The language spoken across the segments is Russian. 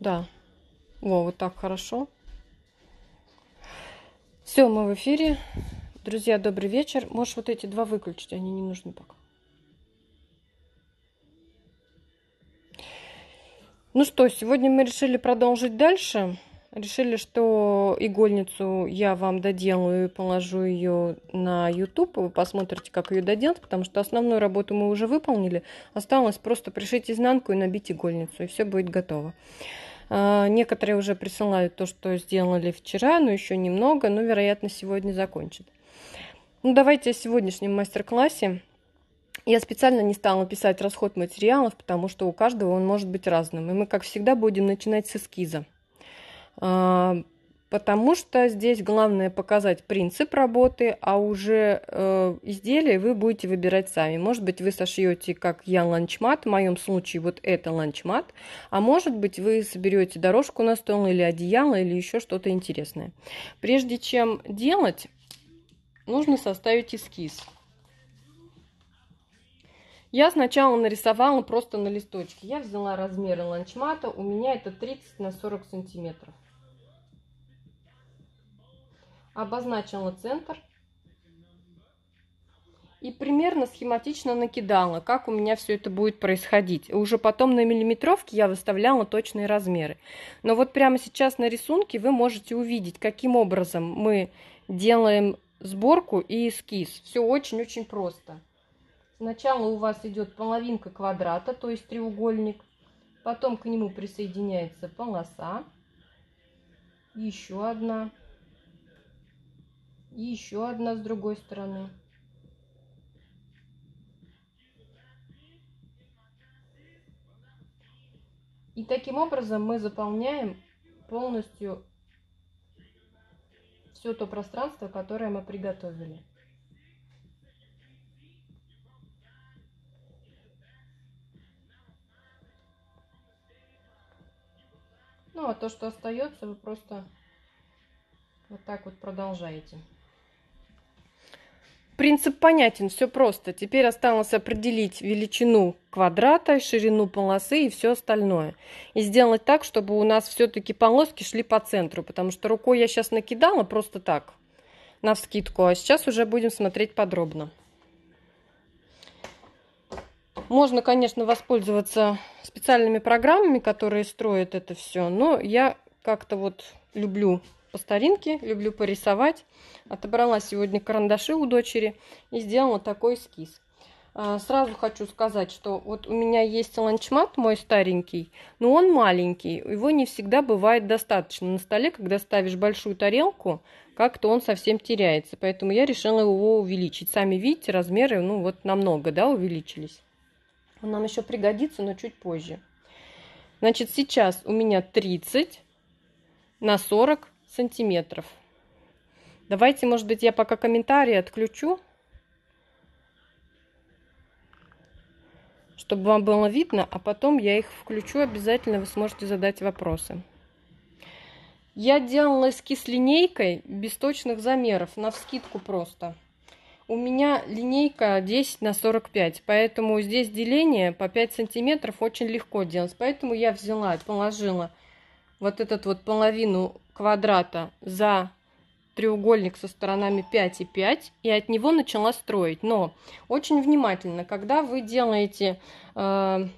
Да. Во, вот так хорошо. Все, мы в эфире. Друзья, добрый вечер. Можешь вот эти два выключить, они не нужны пока. Ну что, сегодня мы решили продолжить дальше. Решили, что игольницу я вам доделаю и положу ее на YouTube. Вы посмотрите, как ее доделать, потому что основную работу мы уже выполнили. Осталось просто пришить изнанку и набить игольницу, и все будет готово. А, некоторые уже присылают то, что сделали вчера, но еще немного, но, вероятно, сегодня закончат. Ну, давайте о сегодняшнем мастер-классе. Я специально не стала писать расход материалов, потому что у каждого он может быть разным. И мы, как всегда, будем начинать с эскиза. Потому что здесь главное показать принцип работы, а уже э, изделие вы будете выбирать сами. Может быть, вы сошьете, как я, lunch mat, в моем случае вот это lunch mat, а может быть, вы соберете дорожку на стол или одеяло, или еще что-то интересное. Прежде чем делать, нужно составить эскиз. Я сначала нарисовала просто на листочке. Я взяла размеры ланчмата, у меня это 30 на 40 сантиметров обозначила центр и примерно схематично накидала, как у меня все это будет происходить. Уже потом на миллиметровке я выставляла точные размеры. Но вот прямо сейчас на рисунке вы можете увидеть, каким образом мы делаем сборку и эскиз. Все очень-очень просто. Сначала у вас идет половинка квадрата, то есть треугольник. Потом к нему присоединяется полоса. Еще одна и еще одна с другой стороны. И таким образом мы заполняем полностью все то пространство, которое мы приготовили. Ну а то, что остается, вы просто вот так вот продолжаете. Принцип понятен, все просто. Теперь осталось определить величину квадрата, ширину полосы и все остальное. И сделать так, чтобы у нас все-таки полоски шли по центру, потому что рукой я сейчас накидала просто так, на вскидку, а сейчас уже будем смотреть подробно. Можно, конечно, воспользоваться специальными программами, которые строят это все, но я как-то вот люблю по старинке, люблю порисовать. Отобрала сегодня карандаши у дочери и сделала такой эскиз. А, сразу хочу сказать, что вот у меня есть ланчмат мой старенький, но он маленький, его не всегда бывает достаточно. На столе, когда ставишь большую тарелку, как-то он совсем теряется, поэтому я решила его увеличить. Сами видите, размеры, ну вот намного, да, увеличились. Он нам еще пригодится, но чуть позже. Значит, сейчас у меня 30 на 40 сантиметров. Давайте, может быть, я пока комментарии отключу, чтобы вам было видно, а потом я их включу, обязательно вы сможете задать вопросы. Я делала эскиз линейкой без точных замеров, на вскидку просто. У меня линейка 10 на 45, поэтому здесь деление по 5 сантиметров очень легко делать. Поэтому я взяла и положила вот этот вот половину квадрата за треугольник со сторонами 5 и 5 и от него начала строить. Но очень внимательно, когда вы делаете э,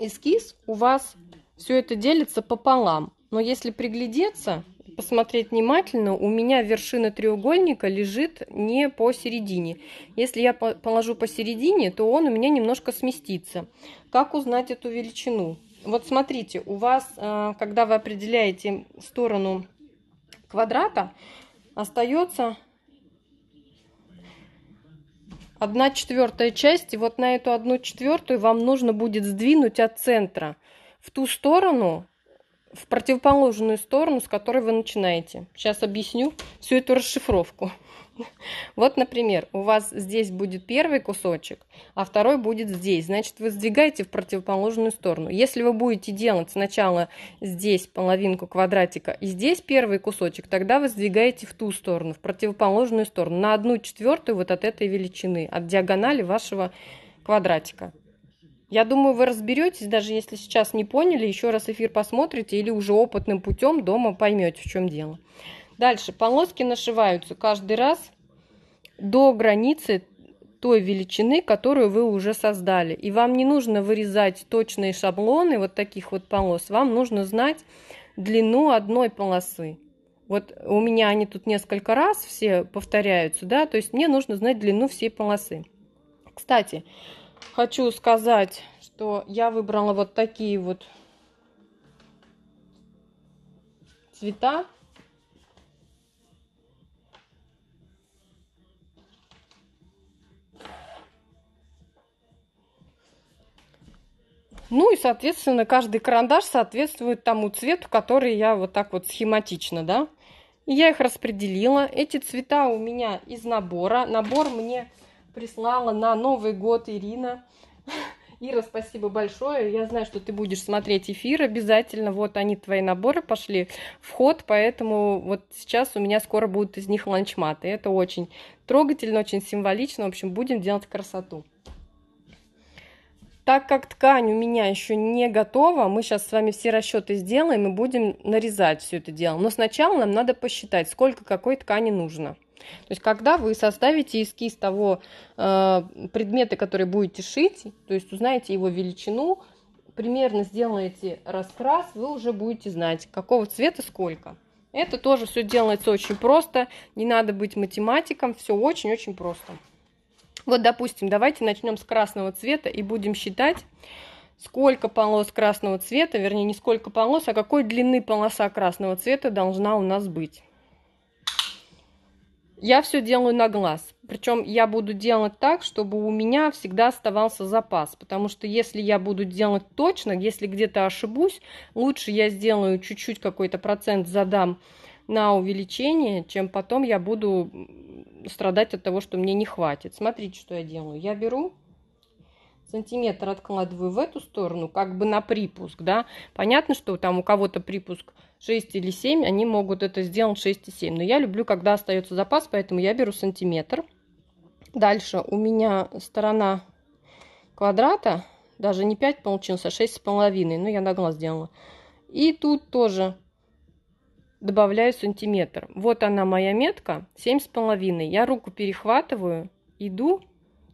эскиз, у вас все это делится пополам. Но если приглядеться, посмотреть внимательно, у меня вершина треугольника лежит не посередине. Если я положу посередине, то он у меня немножко сместится. Как узнать эту величину? Вот смотрите, у вас, э, когда вы определяете сторону квадрата, остается одна четвертая часть. И вот на эту одну четвертую вам нужно будет сдвинуть от центра в ту сторону, в противоположную сторону, с которой вы начинаете. Сейчас объясню всю эту расшифровку. Вот, например, у вас здесь будет первый кусочек, а второй будет здесь. Значит, вы сдвигаете в противоположную сторону. Если вы будете делать сначала здесь половинку квадратика и здесь первый кусочек, тогда вы сдвигаете в ту сторону, в противоположную сторону, на одну четвертую вот от этой величины, от диагонали вашего квадратика. Я думаю, вы разберетесь, даже если сейчас не поняли, еще раз эфир посмотрите или уже опытным путем дома поймете, в чем дело. Дальше. Полоски нашиваются каждый раз до границы той величины, которую вы уже создали. И вам не нужно вырезать точные шаблоны вот таких вот полос. Вам нужно знать длину одной полосы. Вот у меня они тут несколько раз все повторяются, да, то есть мне нужно знать длину всей полосы. Кстати, хочу сказать, что я выбрала вот такие вот цвета. Ну и, соответственно, каждый карандаш соответствует тому цвету, который я вот так вот схематично, да. Я их распределила. Эти цвета у меня из набора. Набор мне прислала на Новый год Ирина. Ира, спасибо большое. Я знаю, что ты будешь смотреть эфир обязательно. Вот они, твои наборы пошли в ход, поэтому вот сейчас у меня скоро будут из них ланчматы. Это очень трогательно, очень символично. В общем, будем делать красоту. Так как ткань у меня еще не готова, мы сейчас с вами все расчеты сделаем и будем нарезать все это дело. Но сначала нам надо посчитать, сколько какой ткани нужно. То есть, когда вы составите эскиз того э, предмета, который будете шить, то есть узнаете его величину, примерно сделаете раскрас, вы уже будете знать, какого цвета сколько. Это тоже все делается очень просто, не надо быть математиком, все очень-очень просто. Вот, допустим, давайте начнем с красного цвета и будем считать, сколько полос красного цвета, вернее, не сколько полос, а какой длины полоса красного цвета должна у нас быть. Я все делаю на глаз. Причем я буду делать так, чтобы у меня всегда оставался запас. Потому что если я буду делать точно, если где-то ошибусь, лучше я сделаю чуть-чуть какой-то процент задам на увеличение, чем потом я буду страдать от того, что мне не хватит. Смотрите, что я делаю. Я беру сантиметр, откладываю в эту сторону, как бы на припуск, да. Понятно, что там у кого-то припуск 6 или 7, они могут это сделать 6,7. Но я люблю, когда остается запас, поэтому я беру сантиметр. Дальше у меня сторона квадрата, даже не 5 получился, а 6,5. Ну, я на глаз сделала. И тут тоже добавляю сантиметр. Вот она моя метка, семь с половиной. Я руку перехватываю, иду.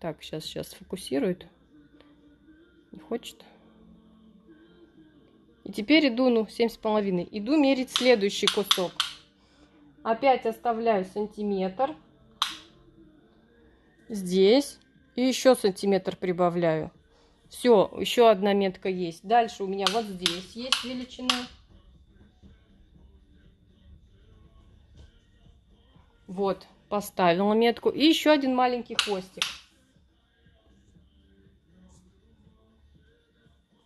Так, сейчас, сейчас сфокусирует. Не хочет. И теперь иду, ну, семь с половиной. Иду мерить следующий кусок. Опять оставляю сантиметр. Здесь. И еще сантиметр прибавляю. Все, еще одна метка есть. Дальше у меня вот здесь есть величина. Вот, поставила метку. И еще один маленький хвостик.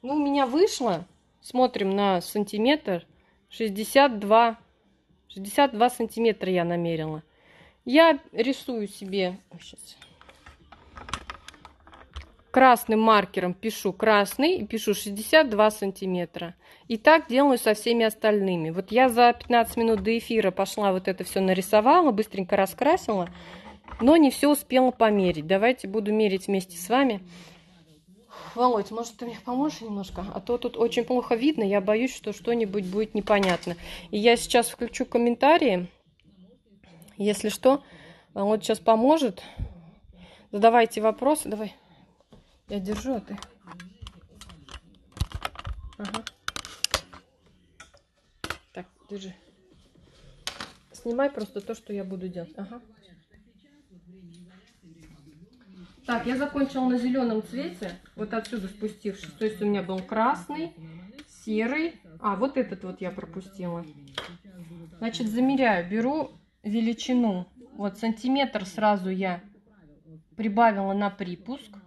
Ну, у меня вышло, смотрим на сантиметр, 62, 62 сантиметра я намерила. Я рисую себе... Сейчас красным маркером пишу красный и пишу 62 сантиметра. И так делаю со всеми остальными. Вот я за 15 минут до эфира пошла вот это все нарисовала, быстренько раскрасила, но не все успела померить. Давайте буду мерить вместе с вами. Володь, может, ты мне поможешь немножко? А то тут очень плохо видно, я боюсь, что что-нибудь будет непонятно. И я сейчас включу комментарии. Если что, Володь сейчас поможет. Задавайте вопросы. Давай. Я держу, а ты... Ага. Так, держи. Снимай просто то, что я буду делать. Ага. Так, я закончила на зеленом цвете, вот отсюда спустившись. То есть у меня был красный, серый. А, вот этот вот я пропустила. Значит, замеряю, беру величину. Вот сантиметр сразу я прибавила на припуск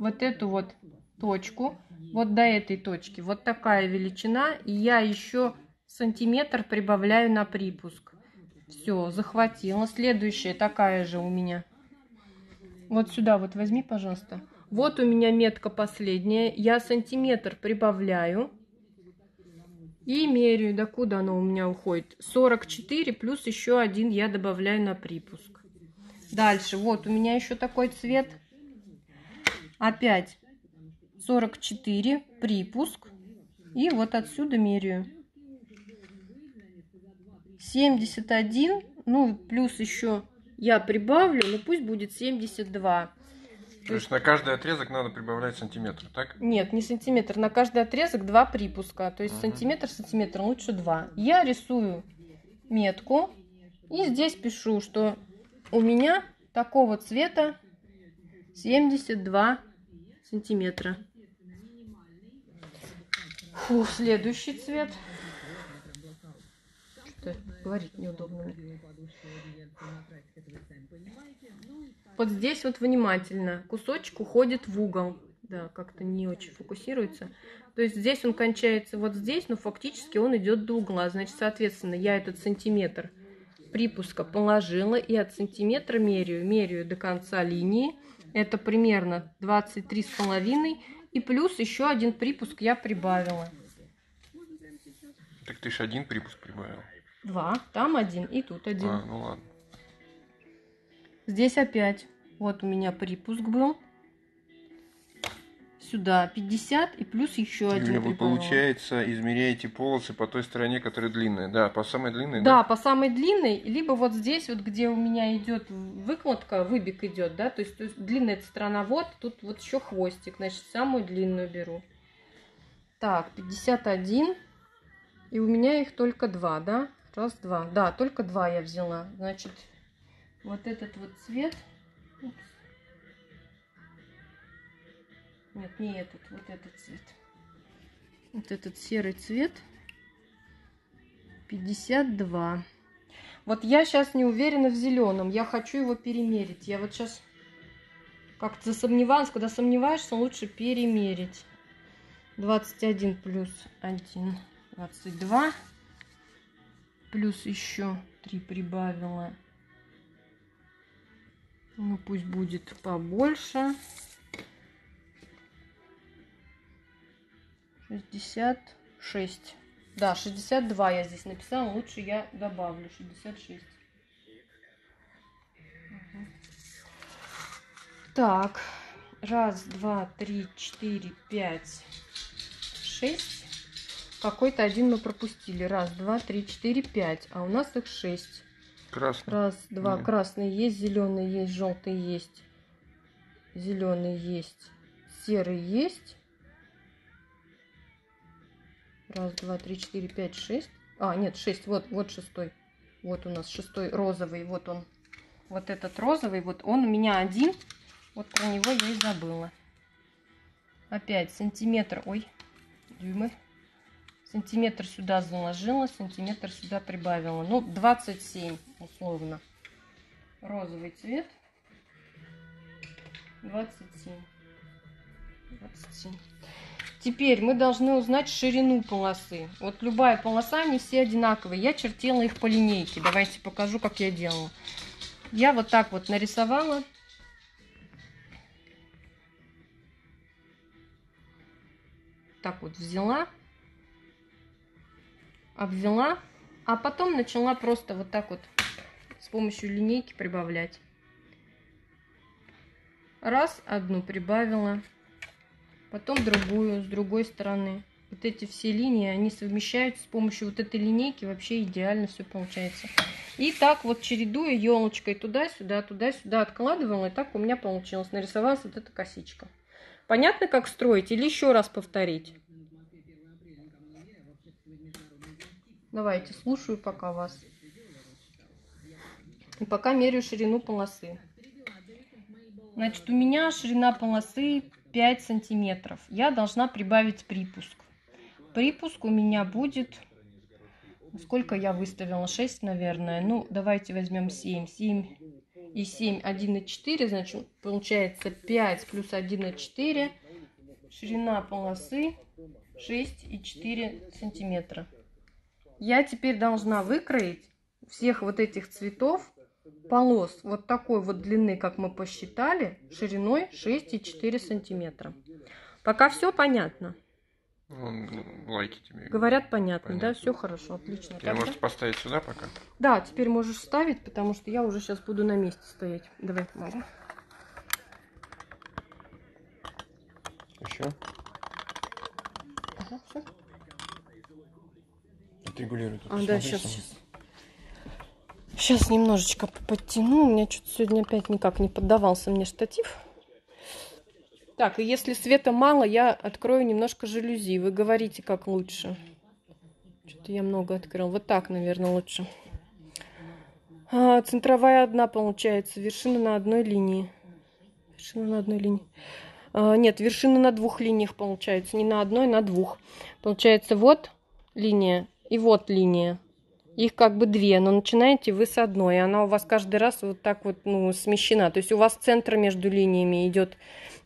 вот эту вот точку, вот до этой точки. Вот такая величина. И я еще сантиметр прибавляю на припуск. Все, захватила. Следующая такая же у меня. Вот сюда вот возьми, пожалуйста. Вот у меня метка последняя. Я сантиметр прибавляю. И меряю, до куда оно у меня уходит. 44 плюс еще один я добавляю на припуск. Дальше, вот у меня еще такой цвет опять 44 припуск. И вот отсюда меряю. 71, ну плюс еще я прибавлю, но пусть будет 72. То есть на каждый отрезок надо прибавлять сантиметр, так? Нет, не сантиметр. На каждый отрезок два припуска. То есть Мгм. сантиметр, сантиметр, лучше два. Я рисую метку и здесь пишу, что у меня такого цвета 72 сантиметра. Фу, следующий цвет. Что-то говорить неудобно. Вот здесь вот внимательно. Кусочек уходит в угол. Да, как-то не очень фокусируется. То есть здесь он кончается вот здесь, но фактически он идет до угла. Значит, соответственно, я этот сантиметр припуска положила и от сантиметра меряю, меряю до конца линии. Это примерно 23 с половиной. И плюс еще один припуск я прибавила. Так ты ж один припуск прибавил. Два, там один и тут один. А, ну ладно. Здесь опять. Вот у меня припуск был. Сюда 50 и плюс еще один. Юля, вы, получается, измеряете полосы по той стороне, которая длинная. Да, по самой длинной, Да, по самой длинной, либо вот здесь, вот где у меня идет выкладка, выбег идет, да, то есть, то есть длинная эта сторона вот, тут вот еще хвостик, значит, самую длинную беру. Так, 51, и у меня их только два, да? Раз, два, да, только два я взяла. Значит, вот этот вот цвет, нет, не этот, вот этот цвет. Вот этот серый цвет. 52. Вот я сейчас не уверена в зеленом. Я хочу его перемерить. Я вот сейчас как-то засомневалась. Когда сомневаешься, лучше перемерить. 21 плюс 1. 22. Плюс еще 3 прибавила. Ну, пусть будет побольше. 66. Да, 62 я здесь написала. Лучше я добавлю 66. Мгм. Так. Раз, два, три, четыре, пять, шесть. Какой-то один мы пропустили. Раз, два, три, четыре, пять. А у нас их шесть. Красный. Раз, два, Нет. красный есть, зеленый есть, желтый есть, зеленый есть, серый есть. Раз, два, три, четыре, пять, шесть. А, нет, шесть. Вот, вот шестой. Вот у нас шестой розовый. Вот он. Вот этот розовый. Вот он у меня один. Вот про него я и забыла. Опять сантиметр. Ой, дюймы. Сантиметр сюда заложила, сантиметр сюда прибавила. Ну, 27 условно. Розовый цвет. 27. 27. Теперь мы должны узнать ширину полосы. Вот любая полоса, они все одинаковые. Я чертила их по линейке. Давайте покажу, как я делала. Я вот так вот нарисовала. Так вот взяла, обвела, а потом начала просто вот так вот с помощью линейки прибавлять. Раз, одну прибавила, потом другую, с другой стороны. Вот эти все линии, они совмещаются с помощью вот этой линейки, вообще идеально все получается. И так вот чередуя елочкой туда-сюда, туда-сюда откладывала, и так у меня получилось. Нарисовалась вот эта косичка. Понятно, как строить или еще раз повторить? Давайте, слушаю пока вас. И пока меряю ширину полосы. Значит, у меня ширина полосы 5 сантиметров. Я должна прибавить припуск. Припуск у меня будет... Сколько я выставила? 6, наверное. Ну, давайте возьмем 7. 7 и 7, 1,4. Значит, получается 5 плюс 1,4. Ширина полосы 6,4 сантиметра. Я теперь должна выкроить всех вот этих цветов полос вот такой вот длины, как мы посчитали, шириной 6,4 сантиметра. Пока все понятно. Вон, лайки тебе. Говорят, понятно, да? Понятно. Все хорошо, отлично. Тогда- может, поставить сюда пока? Да, теперь можешь ставить, потому что я уже сейчас буду на месте стоять. Давай помогу. Еще? Да, все? Отрегулируй. А, да, сейчас, сейчас. Сейчас немножечко подтяну. У меня что-то сегодня опять никак не поддавался мне штатив. Так, и если света мало, я открою немножко жалюзи. Вы говорите, как лучше. Что-то я много открыл. Вот так, наверное, лучше. А, центровая одна получается. Вершина на одной линии. Вершина на одной линии. А, нет, вершина на двух линиях получается. Не на одной, на двух. Получается вот линия и вот линия. Их как бы две, но начинаете вы с одной. И она у вас каждый раз вот так вот ну, смещена. То есть у вас центр между линиями идет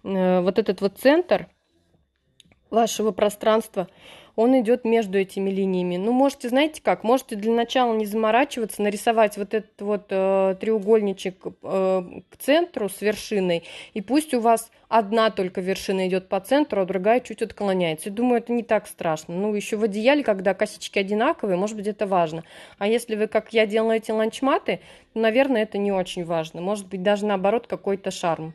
Э, вот этот вот центр вашего пространства, он идет между этими линиями. Ну, можете, знаете как, можете для начала не заморачиваться, нарисовать вот этот вот э, треугольничек э, к центру с вершиной, и пусть у вас одна только вершина идет по центру, а другая чуть отклоняется. И думаю, это не так страшно. Ну, еще в одеяле, когда косички одинаковые, может быть, это важно. А если вы, как я, делаете ланчматы, то, наверное, это не очень важно. Может быть, даже наоборот, какой-то шарм.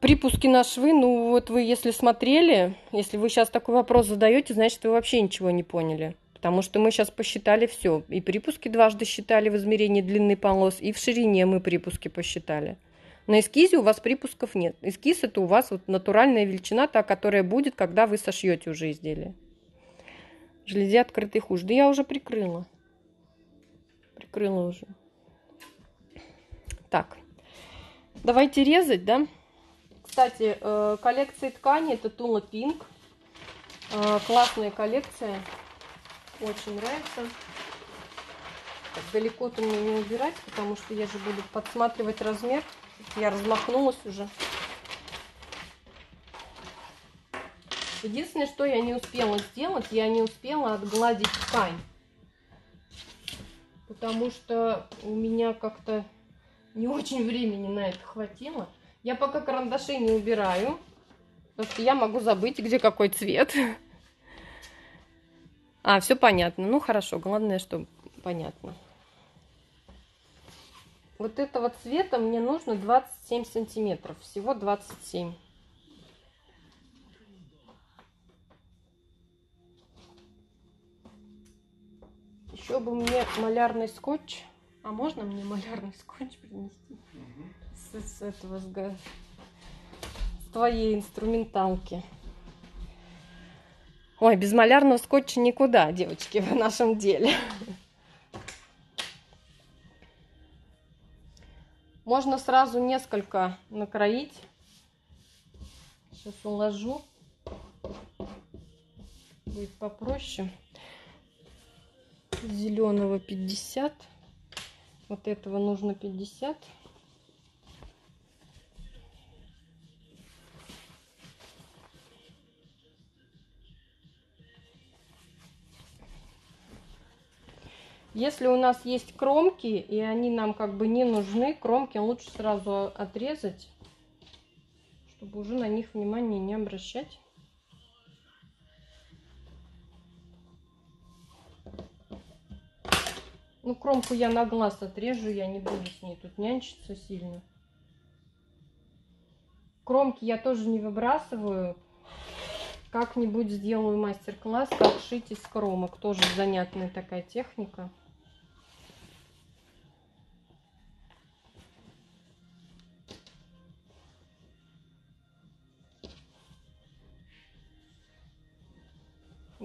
Припуски на швы, ну вот вы если смотрели, если вы сейчас такой вопрос задаете, значит вы вообще ничего не поняли. Потому что мы сейчас посчитали все. И припуски дважды считали в измерении длины полос, и в ширине мы припуски посчитали. На эскизе у вас припусков нет. Эскиз это у вас вот натуральная величина, та, которая будет, когда вы сошьете уже изделие. Железе открытый хуже. Да я уже прикрыла. Прикрыла уже. Так. Давайте резать, да? Кстати, э, коллекция ткани это Тула Пинк. Э, классная коллекция. Очень нравится. Так, далеко-то мне не убирать, потому что я же буду подсматривать размер. Я размахнулась уже. Единственное, что я не успела сделать, я не успела отгладить ткань. Потому что у меня как-то не очень времени на это хватило. Я пока карандаши не убираю, потому что я могу забыть, где какой цвет. А, все понятно. Ну, хорошо. Главное, что понятно. Вот этого цвета мне нужно 27 сантиметров. Всего 27. Еще бы мне малярный скотч. А можно мне малярный скотч принести? С, с этого с, с твоей инструменталки. Ой, без малярного скотча никуда, девочки, в нашем деле. Можно сразу несколько накроить. Сейчас уложу. Будет попроще. Зеленого 50. Вот этого нужно 50. Если у нас есть кромки, и они нам как бы не нужны, кромки лучше сразу отрезать, чтобы уже на них внимание не обращать. Ну, кромку я на глаз отрежу, я не буду с ней тут нянчиться сильно. Кромки я тоже не выбрасываю. Как-нибудь сделаю мастер-класс, как шить из кромок. Тоже занятная такая техника.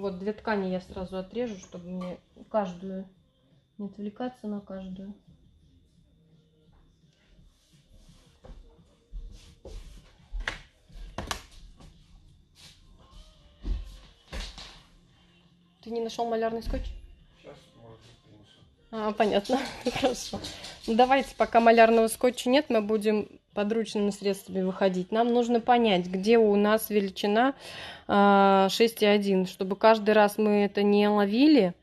Вот две ткани я сразу отрежу, чтобы мне каждую не отвлекаться на каждую. Ты не нашел малярный скотч? Сейчас, может, А, понятно. Хорошо. Ну, давайте, пока малярного скотча нет, мы будем подручными средствами выходить. Нам нужно понять, где у нас величина 6,1. А, Чтобы каждый раз мы это не ловили,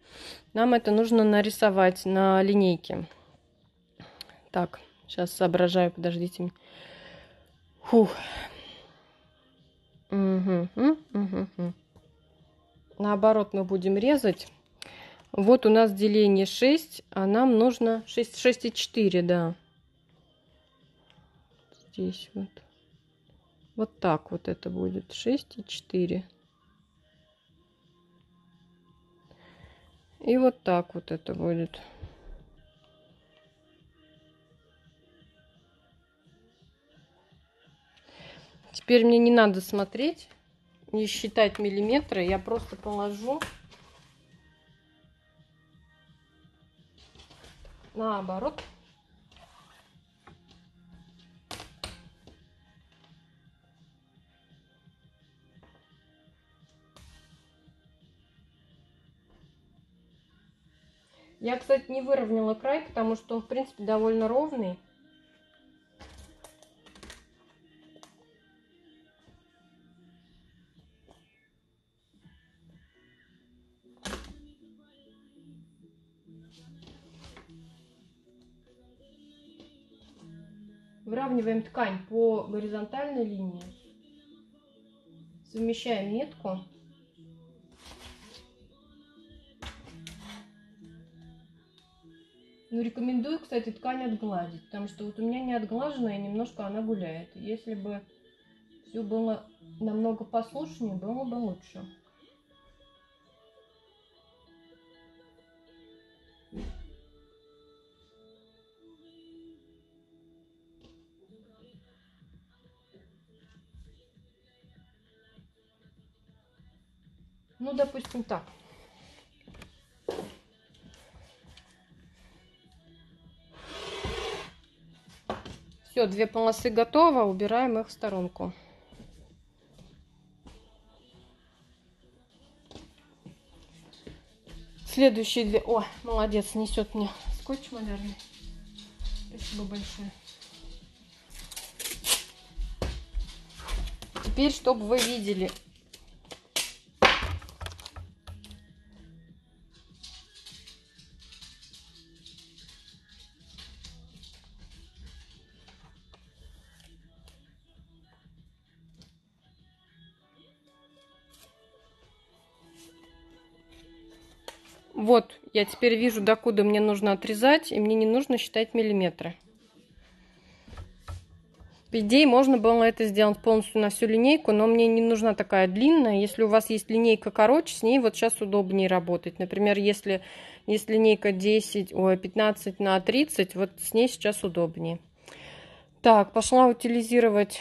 нам это нужно нарисовать на линейке. Так, сейчас соображаю, подождите. Фух. Угу, угу, угу. Наоборот мы будем резать. Вот у нас деление 6, а нам нужно 6, 6,4, да здесь вот. Вот так вот это будет. 6 и 4. И вот так вот это будет. Теперь мне не надо смотреть, не считать миллиметры. Я просто положу наоборот. Я, кстати, не выровняла край, потому что он, в принципе, довольно ровный. Выравниваем ткань по горизонтальной линии. Совмещаем нитку. Ну, рекомендую, кстати, ткань отгладить, потому что вот у меня не отглаженная, немножко она гуляет. Если бы все было намного послушнее, было бы лучше. Ну, допустим, так. Все, две полосы готово, убираем их в сторонку. Следующие две... О, молодец, несет мне скотч малярный. Спасибо большое. Теперь, чтобы вы видели, я теперь вижу, докуда мне нужно отрезать, и мне не нужно считать миллиметры. По идее, можно было это сделать полностью на всю линейку, но мне не нужна такая длинная. Если у вас есть линейка короче, с ней вот сейчас удобнее работать. Например, если есть линейка 10, ой, 15 на 30, вот с ней сейчас удобнее. Так, пошла утилизировать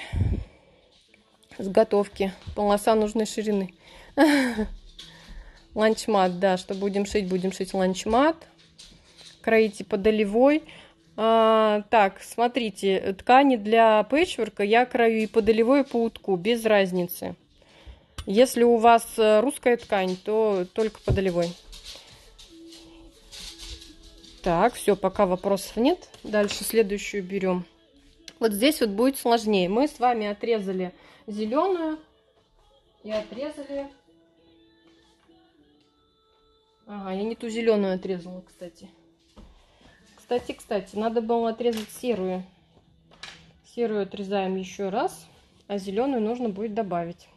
заготовки. Полоса нужной ширины. Ланчмат, да, что будем шить, будем шить ланчмат. Кроите по долевой. А, так, смотрите, ткани для пэтчворка я крою и по долевой, и по утку, без разницы. Если у вас э, русская ткань, то только по долевой. Так, все, пока вопросов нет. Дальше следующую берем. Вот здесь вот будет сложнее. Мы с вами отрезали зеленую и отрезали Ага, я не ту зеленую отрезала, кстати. Кстати, кстати, надо было отрезать серую. Серую отрезаем еще раз, а зеленую нужно будет добавить.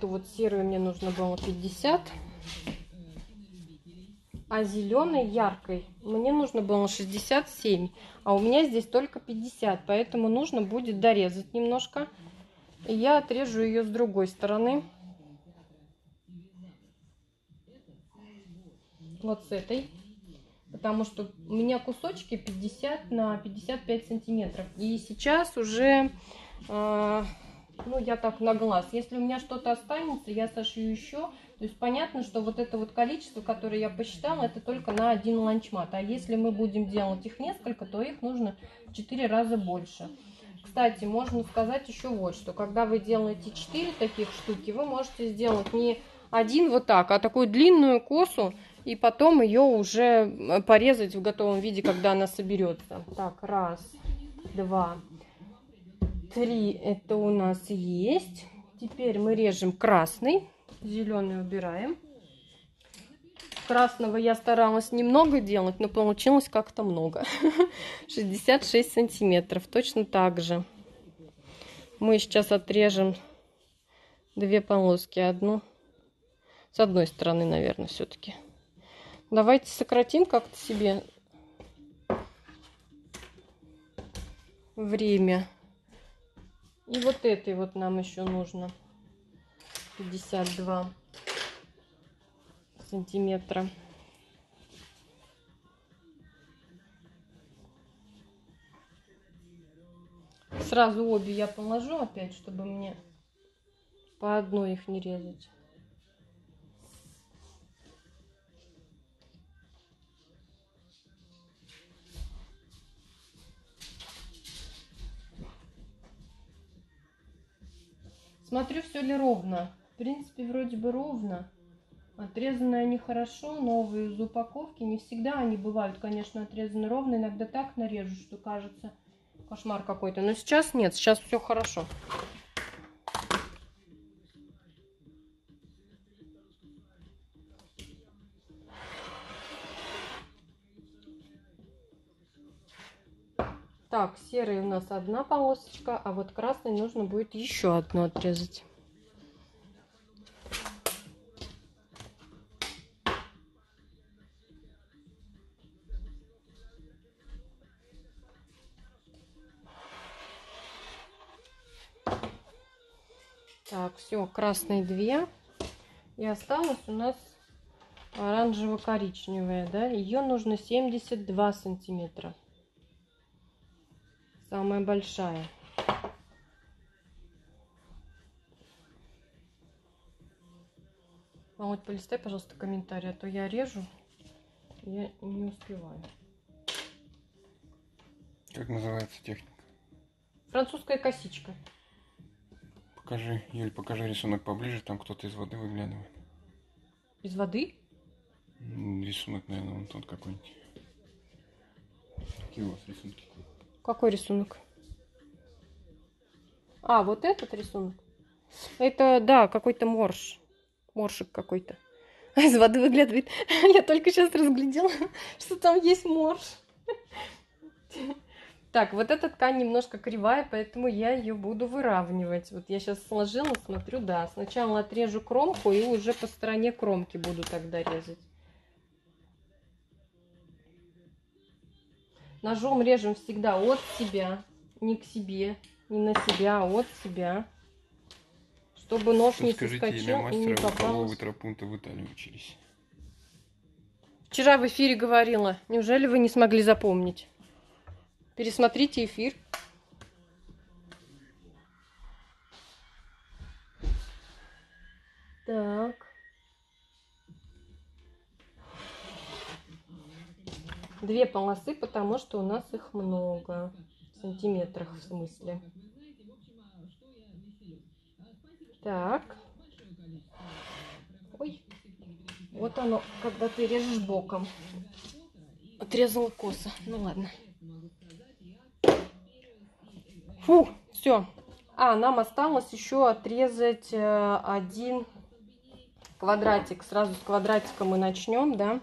Эту вот серую мне нужно было 50. А зеленой яркой мне нужно было 67. А у меня здесь только 50. Поэтому нужно будет дорезать немножко. И я отрежу ее с другой стороны. Вот с этой потому что у меня кусочки 50 на 55 сантиметров. И сейчас уже, э, ну, я так на глаз. Если у меня что-то останется, я сошью еще. То есть понятно, что вот это вот количество, которое я посчитала, это только на один ланчмат. А если мы будем делать их несколько, то их нужно в 4 раза больше. Кстати, можно сказать еще вот что. Когда вы делаете 4 таких штуки, вы можете сделать не один вот так, а такую длинную косу, и потом ее уже э, порезать в готовом виде, когда она соберется. Так, раз, два, три, это у нас есть. Теперь мы режем красный, зеленый убираем. красного я старалась немного делать, но получилось как-то много. 66 сантиметров, точно так же. Мы сейчас отрежем две полоски, одну с одной стороны, наверное, все-таки. Давайте сократим как-то себе время. И вот этой вот нам еще нужно 52 сантиметра. Сразу обе я положу опять, чтобы мне по одной их не резать. Смотрю, все ли ровно. В принципе, вроде бы ровно. Отрезаны они хорошо, новые из упаковки. Не всегда они бывают, конечно, отрезаны ровно. Иногда так нарежу, что кажется кошмар какой-то. Но сейчас нет, сейчас все хорошо. Так, серый у нас одна полосочка, а вот красный нужно будет еще одну отрезать. Так, все, красные две. И осталось у нас оранжево-коричневая, да? Ее нужно 72 сантиметра. Самая большая. Володь, полистай, пожалуйста, комментарий, а то я режу, я не успеваю. Как называется техника? Французская косичка. Покажи, Юль, покажи рисунок поближе, там кто-то из воды выглядывает. Из воды? Рисунок, наверное, вон тот какой-нибудь. Какие у вас рисунки? Какой рисунок? А, вот этот рисунок. Это, да, какой-то морж. Моршик какой-то. Из воды выглядывает. Я только сейчас разглядела, что там есть морж. Так, вот эта ткань немножко кривая, поэтому я ее буду выравнивать. Вот я сейчас сложила, смотрю, да. Сначала отрежу кромку и уже по стороне кромки буду тогда резать. Ножом режем всегда от себя, не к себе, не на себя, а от себя. Чтобы нож не Скажите, соскочил и не попал. вы тропунта в Италии учились? Вчера в эфире говорила. Неужели вы не смогли запомнить? Пересмотрите эфир. Так. Две полосы, потому что у нас их много. В сантиметрах в смысле. Так. Ой. Вот оно, когда ты режешь боком. Отрезала косо. Ну ладно. Фу, все. А, нам осталось еще отрезать э, один квадратик. Сразу с квадратика мы начнем, да.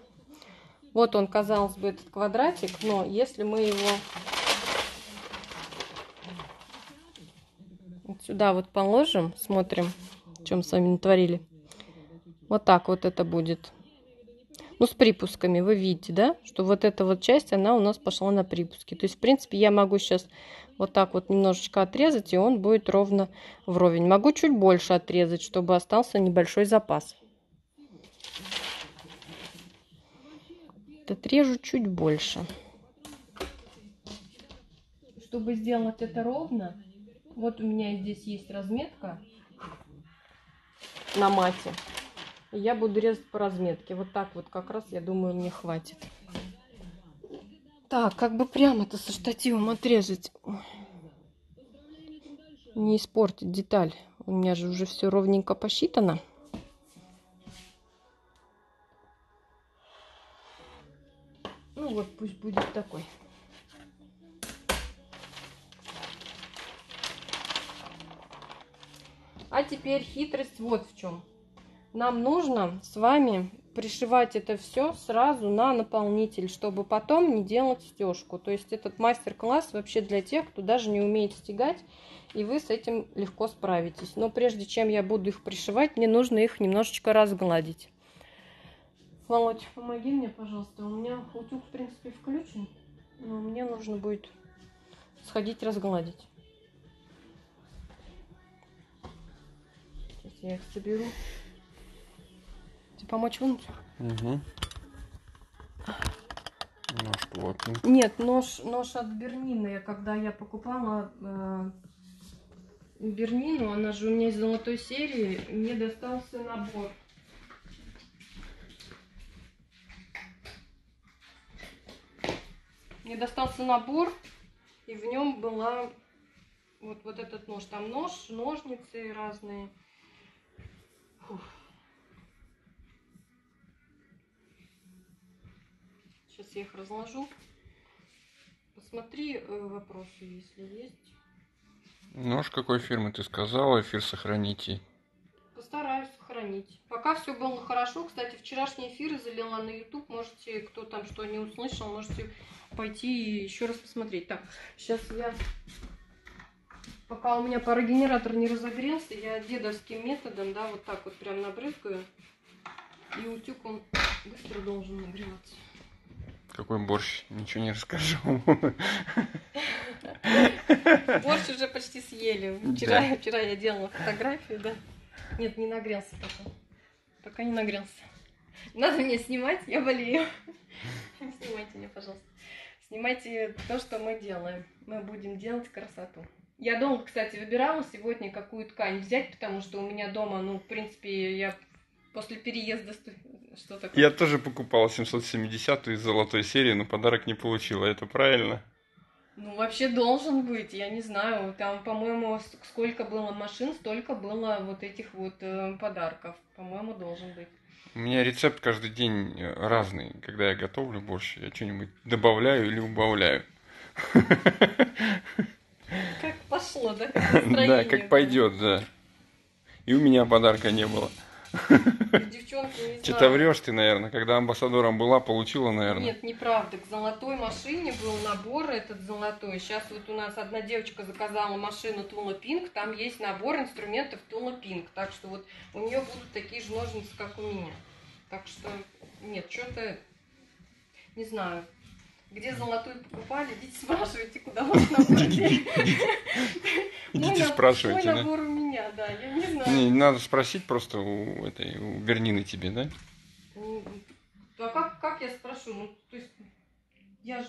Вот он, казалось бы, этот квадратик, но если мы его вот сюда вот положим, смотрим, чем с вами натворили. Вот так вот это будет. Ну, с припусками, вы видите, да, что вот эта вот часть, она у нас пошла на припуски. То есть, в принципе, я могу сейчас вот так вот немножечко отрезать, и он будет ровно вровень. Могу чуть больше отрезать, чтобы остался небольшой запас. Отрежу чуть больше. Чтобы сделать это ровно, вот у меня здесь есть разметка на мате. Я буду резать по разметке. Вот так вот как раз, я думаю, мне хватит. Так, как бы прямо-то со штативом отрезать. Не испортить деталь. У меня же уже все ровненько посчитано. Вот, пусть будет такой. А теперь хитрость вот в чем. Нам нужно с вами пришивать это все сразу на наполнитель, чтобы потом не делать стежку. То есть этот мастер-класс вообще для тех, кто даже не умеет стегать, и вы с этим легко справитесь. Но прежде чем я буду их пришивать, мне нужно их немножечко разгладить. Володь, помоги мне, пожалуйста. У меня утюг, в принципе, включен, но мне нужно будет сходить разгладить. Сейчас я их соберу. Тебе помочь вынуть? Угу. Нож плотный. Нет, нож, нож от Бернина. Я когда я покупала э, Бернину, она же у меня из золотой серии, мне достался набор. Мне достался набор, и в нем была вот, вот этот нож. Там нож, ножницы разные. Фух. Сейчас я их разложу. Посмотри э, вопросы, если есть. Нож какой фирмы ты сказала? Эфир сохраните. Постараюсь сохранить. Пока все было хорошо. Кстати, вчерашний эфир залила на YouTube. Можете, кто там что не услышал, можете пойти и еще раз посмотреть. Так, сейчас я... Пока у меня парогенератор не разогрелся, я дедовским методом, да, вот так вот прям набрызгаю. И утюг, он быстро должен нагреваться. Какой борщ? Ничего не расскажу. Борщ уже почти съели. Вчера, Да. вчера я делала фотографию, да. Нет, не нагрелся пока. Пока не нагрелся. Надо мне снимать, я болею. Снимайте меня, пожалуйста. Снимайте то, что мы делаем. Мы будем делать красоту. Я долго, кстати, выбирала сегодня, какую ткань взять, потому что у меня дома, ну, в принципе, я после переезда... Что такое? Я тоже покупал 770 из золотой серии, но подарок не получила. Это правильно? Ну, вообще должен быть, я не знаю, там, по-моему, сколько было машин, столько было вот этих вот э, подарков. По-моему, должен быть. У меня рецепт каждый день э, разный. Когда я готовлю борщ, я что-нибудь добавляю или убавляю. Как пошло, да? Как Да, как пойдет, да. И у меня подарка не было. Девчонки, не Что-то врешь ты, наверное. Когда амбассадором была, получила, наверное. Нет, неправда. К золотой машине был набор этот золотой. Сейчас вот у нас одна девочка заказала машину Тула Пинк. Там есть набор инструментов Тула Пинк. Так что вот у нее будут такие же ножницы, как у меня. Так что нет, что-то не знаю. Где золотой покупали, идите спрашивайте, куда ваш набор Идите спрашивайте, Мой набор у меня, да, я не знаю. Не, надо спросить просто у этой, у Бернины тебе, да? А как, как я спрошу? Ну, то есть, я же...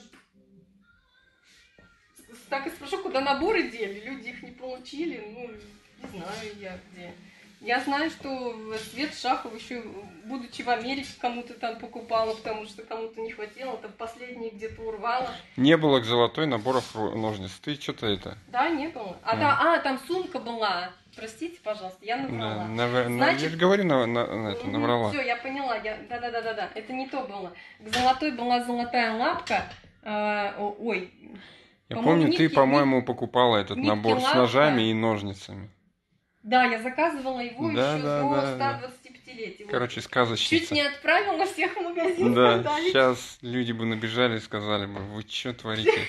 Так и спрошу, куда наборы дели. Люди их не получили. Ну, не знаю я где. Я знаю, что Свет Шахов еще, будучи в Америке, кому-то там покупала, потому что кому-то не хватило. Там последние где-то урвала. Не было к золотой наборов ро- ножниц. Ты что-то это... Да, не было. А, Да. да, а, там сумка была. Простите, пожалуйста, я Да, наврала. навер- на- Значит- я же говорю, на, на- на это, наврала. Все, я поняла. Я... Да, да, да, да, да. Это не то было. К золотой была золотая лапка. а, о- ой. Я помню, ты, нитки- по-моему, покупала этот набор с лавка. ножами и ножницами. Да, я заказывала его Да, еще да, до да, да. 125-летия. Вот. Короче, Чуть сказочница. не отправила всех в магазин. Да, продали. сейчас люди бы набежали и сказали бы, вы что творите?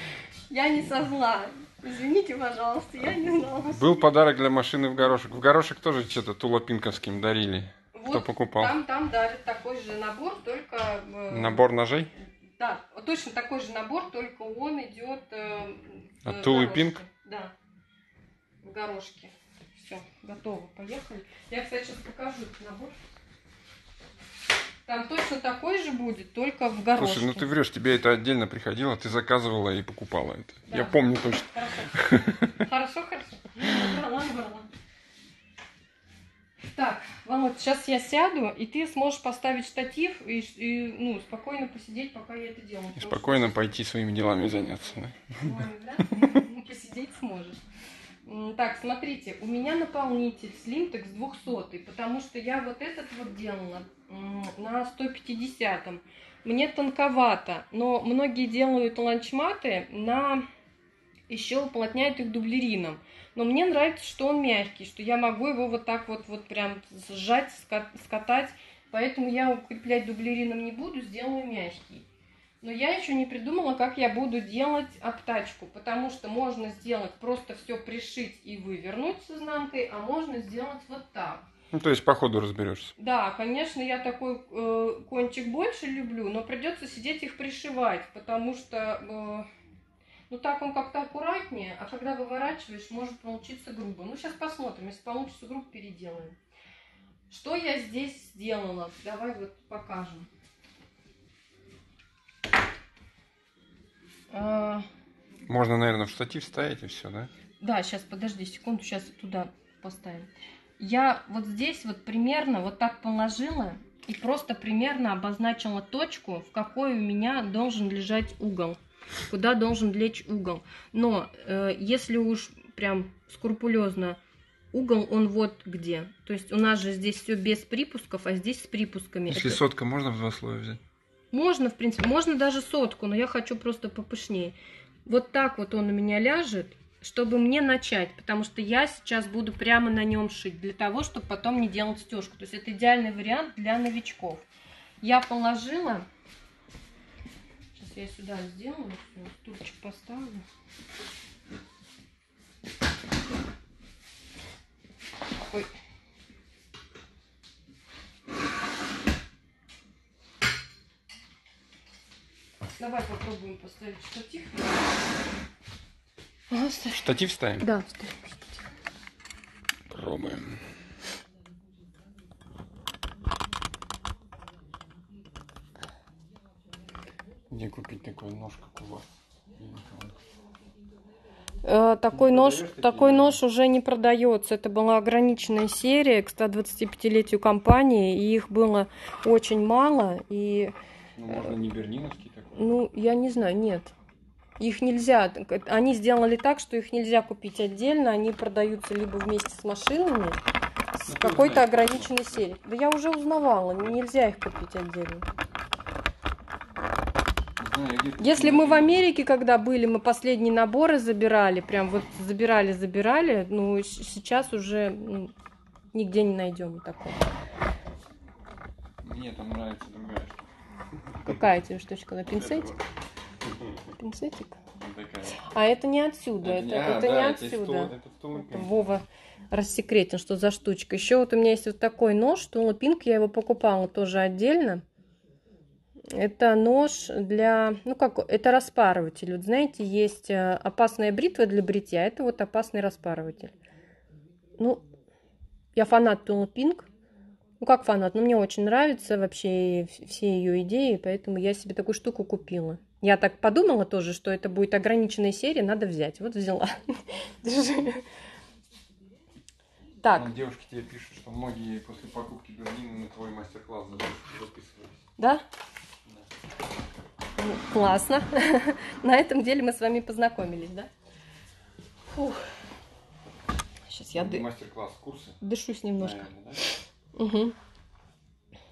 Я не со зла. Извините, пожалуйста, я не знала. Был подарок для машины в горошек. В горошек тоже что-то тулопинковским дарили. Кто Вот покупал? Там, там дарят такой же набор, только... э, Набор ножей? Да, точно такой же набор, только он идет э, От Тулы. Пинк? Да, в горошке. Все, готово, поехали. Я, кстати, сейчас покажу этот набор. Там точно такой же будет, только в горошке. Слушай, ну ты врешь, тебе это отдельно приходило, ты заказывала и покупала это. Да. Я помню точно. Хорошо, хорошо, хорошо. Набрала, набрала. Так, Володь, сейчас я сяду, и ты сможешь поставить штатив и, и, ну, спокойно посидеть, пока я это делаю. И спокойно пойти своими делами заняться. да? Ой, да? Ну, Посидеть сможешь. М, Так, смотрите, у меня наполнитель Slimtex 200, потому что я вот этот вот делала м, на 150 Мне тонковато, но многие делают ланчматы на еще уплотняют их дублерином. Но мне нравится, что он мягкий, что я могу его вот так вот, вот прям сжать, ска- скатать Поэтому я укреплять дублерином не буду, сделаю мягкий. Но я еще не придумала, как я буду делать обтачку, потому что можно сделать просто все пришить и вывернуть с изнанкой, а можно сделать вот так. Ну, то есть по ходу разберешься. Да, конечно, я такой э, кончик больше люблю, но придется сидеть их пришивать, потому что, э, ну, так он как-то аккуратнее, а когда выворачиваешь, может получиться грубо. Ну, сейчас посмотрим, если получится грубо, переделаем. Что я здесь сделала? Давай вот покажем. А... Можно, наверное, в штатив ставить и все, да? Да, сейчас, подожди секунду, сейчас туда поставим. Я вот здесь вот примерно вот так положила и просто примерно обозначила точку, в какой у меня должен лежать угол, куда должен лечь угол. Но э, если уж прям скрупулезно, угол он вот где. То есть у нас же здесь все без припусков, а здесь с припусками. Если Это... сотка, можно в два слоя взять? Можно, в принципе, можно даже сотку, но я хочу просто попышнее. Вот так вот он у меня ляжет, чтобы мне начать, потому что я сейчас буду прямо на нем шить, для того, чтобы потом не делать стежку. То есть это идеальный вариант для новичков. Я положила, сейчас я сюда сделаю, стульчик поставлю. Ой. Давай попробуем поставить штатив. Штатив ставим? Да, ставим штатив. Пробуем. Где купить такой нож, как у вас? Э, такой нож, такой нож уже не продается. Это была ограниченная серия к 125-летию компании, и их было очень мало. И... Ну, можно не берниновский ну, я не знаю, нет. Их нельзя, они сделали так, что их нельзя купить отдельно, они продаются либо вместе с машинами, с ну, какой-то ограниченной серией. Да я уже узнавала, нельзя их купить отдельно. Если мы в Америке, когда были, мы последние наборы забирали, прям вот забирали, забирали, ну сейчас уже ну, нигде не найдем такого. Мне там нравится другая Какая тебе штучка? На пинцетик? Пинцетик? А это не отсюда, это, это, это не отсюда. Это Вова рассекретил, что за штучка. Еще вот у меня есть вот такой нож, тулопинг, я его покупала тоже отдельно. Это нож для, ну как, это распарыватель. Вот знаете, есть э, опасная бритва для бритья, это вот опасный распарыватель. Ну, я фанат тулопинг. Ну, как фанат, ну, мне очень нравится вообще все ее идеи, поэтому я себе такую штуку купила. Я так подумала тоже, что это будет ограниченная серия, надо взять. Вот взяла. Держи. Так. Ну, девушки тебе пишут, что многие после покупки Берлина на твой мастер-класс записывались. Да? Да. Ну, классно. на этом деле мы с вами познакомились, да? Фух. Сейчас я... Мастер-класс, курсы? Дышусь немножко. Наверное, да? Угу.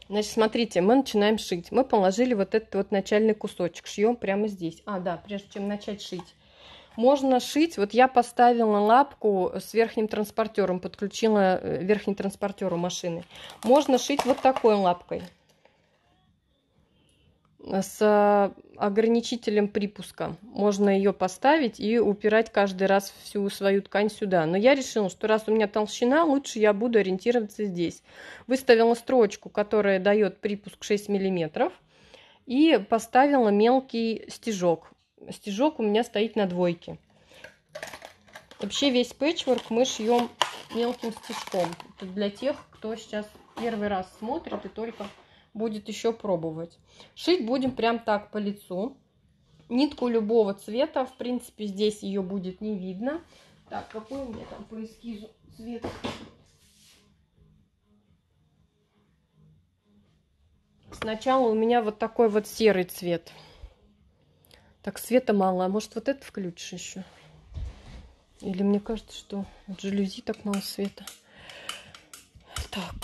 Значит, смотрите, мы начинаем шить. Мы положили вот этот вот начальный кусочек. Шьем прямо здесь. А, да, прежде чем начать шить. Можно шить, вот я поставила лапку с верхним транспортером, подключила э, верхний транспортер у машины. Можно шить вот такой лапкой с э, ограничителем припуска. Можно ее поставить и упирать каждый раз всю свою ткань сюда. Но я решила, что раз у меня толщина, лучше я буду ориентироваться здесь. Выставила строчку, которая дает припуск 6 миллиметров. И поставила мелкий стежок. Стежок у меня стоит на двойке. Вообще весь пэтчворк мы шьем мелким стежком. Это для тех, кто сейчас первый раз смотрит и только будет еще пробовать. Шить будем прям так по лицу. Нитку любого цвета, в принципе, здесь ее будет не видно. Так, какой у меня там по эскизу цвет? Сначала у меня вот такой вот серый цвет. Так, света мало. А может, вот это включишь еще? Или мне кажется, что от жалюзи так мало света. Так,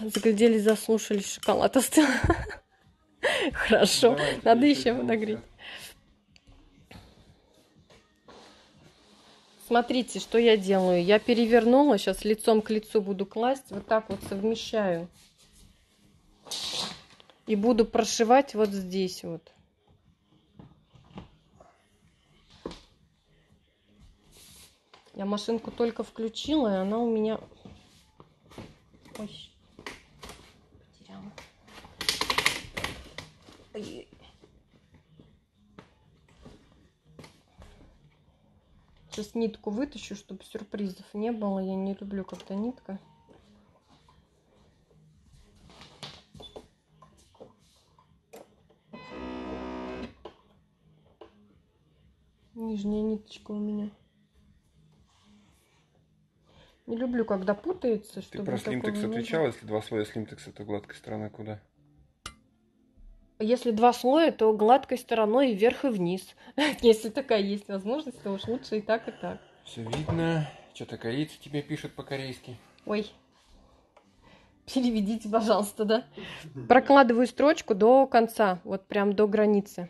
заглядели, заслушались, шоколад остыл. Хорошо, надо еще нагреть. Смотрите, что я делаю. Я перевернула, сейчас лицом к лицу буду класть. Вот так вот совмещаю. И буду прошивать вот здесь вот. Я машинку только включила, и она у меня... Ой, потеряла. Ой. Сейчас нитку вытащу, чтобы сюрпризов не было. Я не люблю, когда нитка. Нижняя ниточка у меня. Не люблю, когда путается. Ты про слимтекс отвечал, если два слоя слимтекса, то гладкой стороной куда? Если два слоя, то гладкой стороной вверх и вниз. Если такая есть возможность, то уж лучше и так, и так. Все видно. Что-то корейцы тебе пишут по-корейски. Ой. Переведите, пожалуйста, да? Прокладываю строчку до конца, вот прям до границы.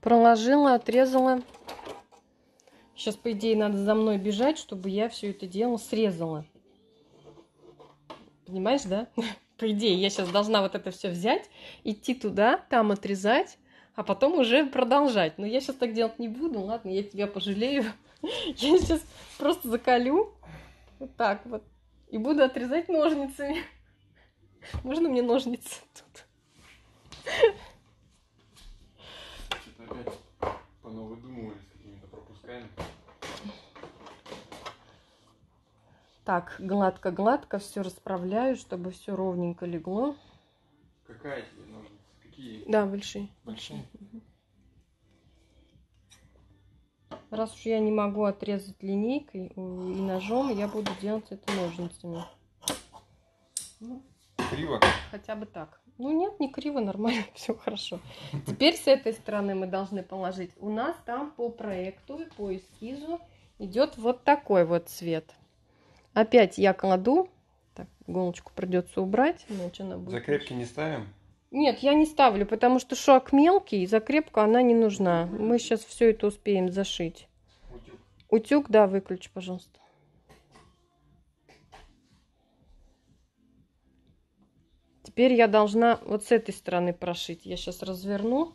Проложила, отрезала. Сейчас, по идее, надо за мной бежать, чтобы я все это дело срезала. Понимаешь, да? По идее, я сейчас должна вот это все взять, идти туда, там отрезать, а потом уже продолжать. Но я сейчас так делать не буду. Ладно, я тебя пожалею. Я сейчас просто закалю. Вот так вот. И буду отрезать ножницами. Можно мне ножницы тут? Так, гладко-гладко все расправляю, чтобы все ровненько легло. Какая тебе ножницы? Какие? Да, большие. Большие? Раз уж я не могу отрезать линейкой и ножом, я буду делать это ножницами. Ну, криво? Хотя бы так. Ну нет, не криво, нормально, все хорошо. Теперь с этой стороны мы должны положить. У нас там по проекту, по эскизу идет вот такой вот цвет. Опять я кладу. Так, иголочку придется убрать, иначе она будет... Закрепки не ставим? Нет, я не ставлю, потому что шаг мелкий, закрепка она не нужна. Мы сейчас все это успеем зашить. Утюг? Утюг, да, выключи, пожалуйста. Теперь я должна вот с этой стороны прошить. Я сейчас разверну.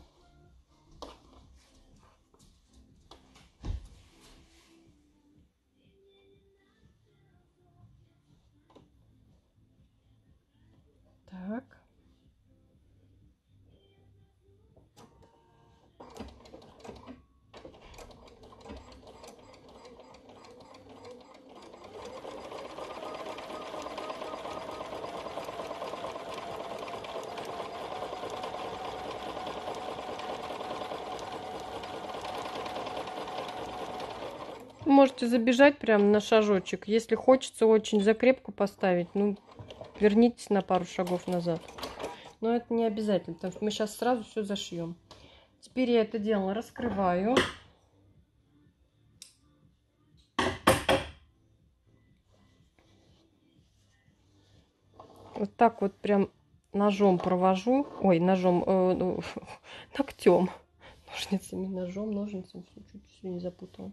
Можете забежать прямо на шажочек. Если хочется очень закрепку поставить, ну, вернитесь на пару шагов назад. Но это не обязательно, потому что мы сейчас сразу все зашьем. Теперь я это дело раскрываю. Вот так вот прям ножом провожу. Ой, ножом, э, ну, ногтем. Ножницами, ножом, ножницами. Чуть-чуть все не запутала.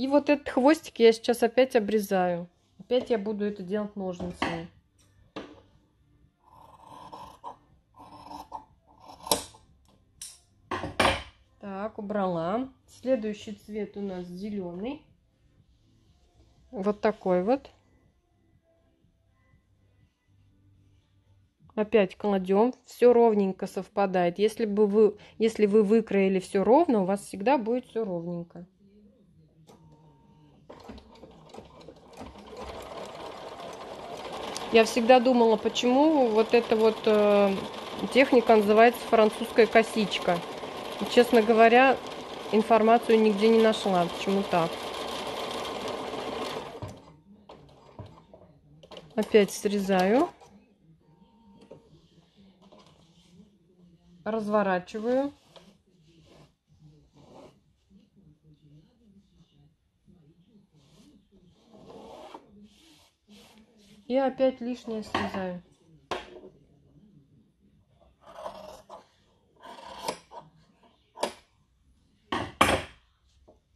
И вот этот хвостик я сейчас опять обрезаю. Опять я буду это делать ножницами. Так, убрала. Следующий цвет у нас зеленый. Вот такой вот. Опять кладем. Все ровненько совпадает. Если бы вы, если вы выкроили все ровно, у вас всегда будет все ровненько. Я всегда думала, почему вот эта вот э, техника называется французская косичка. И, честно говоря, информацию нигде не нашла, почему так. Опять срезаю. Разворачиваю. И опять лишнее срезаю.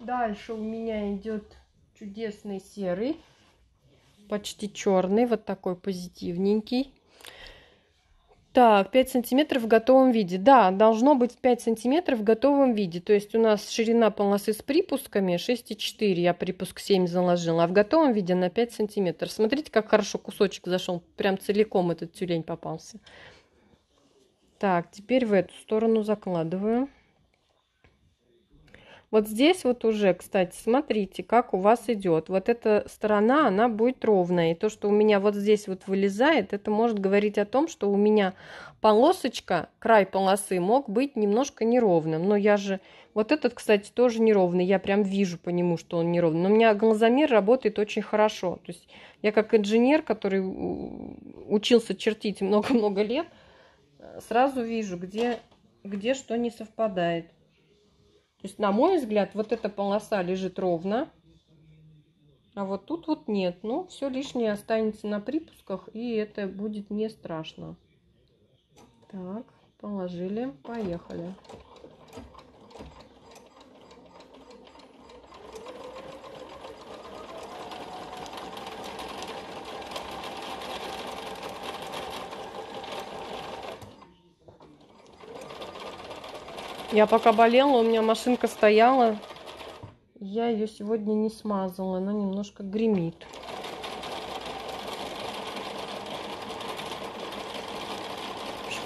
Дальше у меня идет чудесный серый, почти черный, вот такой позитивненький. Так, 5 сантиметров в готовом виде. Да, должно быть 5 сантиметров в готовом виде. То есть у нас ширина полосы с припусками 6,4. Я припуск 7 заложила. А в готовом виде на 5 сантиметров. Смотрите, как хорошо кусочек зашел. Прям целиком этот тюлень попался. Так, теперь в эту сторону закладываю. Вот здесь вот уже, кстати, смотрите, как у вас идет. Вот эта сторона, она будет ровная. И то, что у меня вот здесь вот вылезает, это может говорить о том, что у меня полосочка, край полосы мог быть немножко неровным. Но я же... Вот этот, кстати, тоже неровный. Я прям вижу по нему, что он неровный. Но у меня глазомер работает очень хорошо. То есть я как инженер, который учился чертить много-много лет, сразу вижу, где, где что не совпадает. То есть, на мой взгляд, вот эта полоса лежит ровно, а вот тут вот нет. Ну, все лишнее останется на припусках, и это будет не страшно. Так, положили, поехали. Я пока болела, у меня машинка стояла. Я ее сегодня не смазала, она немножко гремит.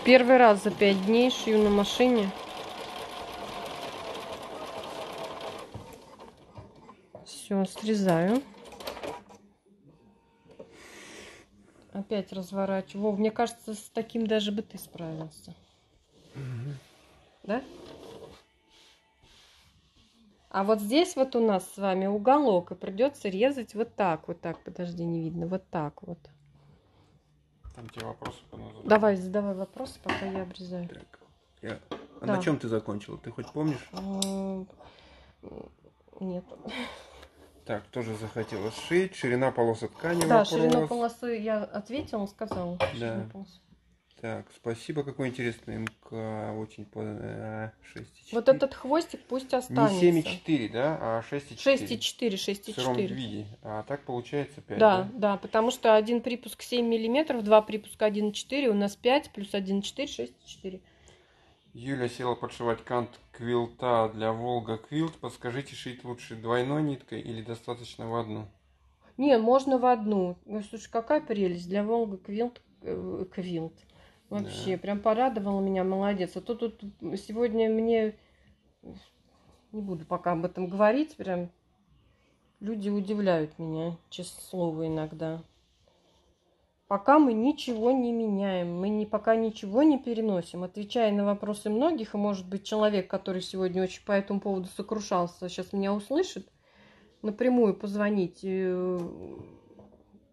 Первый раз за пять дней шью на машине. Все, срезаю. Опять разворачиваю. Вов, мне кажется, с таким даже бы ты справился. Угу. Да? А вот здесь вот у нас с вами уголок, и придется резать вот так, вот так, подожди, не видно, вот так вот. Там тебе вопросы Давай, задавай вопросы, пока я обрезаю. Так, я... А да. на чем ты закончила? Ты хоть помнишь? Нет. Так, тоже захотела шить. Ширина полосы ткани. Да, вопрос. ширину полосы я ответила, сказала. Да. Так, спасибо, какой интересный МК, очень по 6,4. Э, вот этот хвостик пусть останется. Не 7,4, да, а 6,4. 6,4, 6,4. В сыром виде. А так получается 5, да? Да, да, потому что один припуск 7 миллиметров, два припуска 1,4, у нас 5 плюс 1,4, 6,4. Юля села подшивать кант квилта для Волга Квилт. Подскажите, шить лучше двойной ниткой или достаточно в одну? Не, можно в одну. Слушай, какая прелесть для Волга Квилт. Э, квилт. Вообще, да. прям порадовала меня, молодец. А то тут сегодня мне, не буду пока об этом говорить, прям люди удивляют меня, честное слово, иногда. Пока мы ничего не меняем, мы не, пока ничего не переносим. Отвечая на вопросы многих, и может быть человек, который сегодня очень по этому поводу сокрушался, сейчас меня услышит, напрямую позвонить э,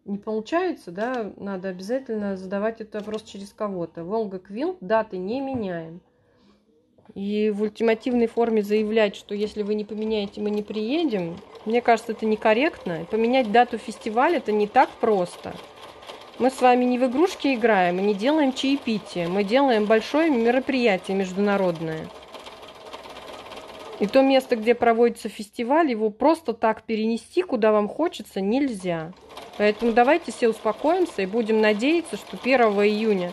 не получается, да, надо обязательно задавать этот вопрос через кого-то. Волга Квилт, даты не меняем. И в ультимативной форме заявлять, что если вы не поменяете, мы не приедем, мне кажется, это некорректно. Поменять дату фестиваля это не так просто. Мы с вами не в игрушки играем и не делаем чаепитие. Мы делаем большое мероприятие международное. И то место, где проводится фестиваль, его просто так перенести, куда вам хочется, нельзя. Поэтому давайте все успокоимся и будем надеяться, что 1 июня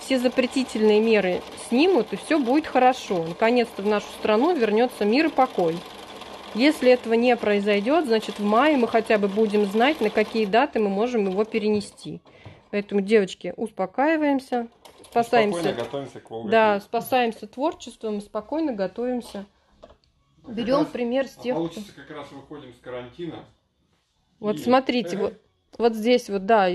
все запретительные меры снимут, и все будет хорошо. Наконец-то в нашу страну вернется мир и покой. Если этого не произойдет, значит в мае мы хотя бы будем знать, на какие даты мы можем его перенести. Поэтому, девочки, успокаиваемся, спасаемся. Спокойно готовимся к Волге. Да, спасаемся творчеством и спокойно готовимся. Берем пример с тех, Получится, как раз выходим с карантина. Вот и... смотрите, вот вот здесь вот, да,